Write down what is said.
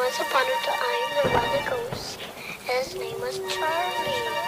Once upon a time, there was a ghost. His name was Charlie.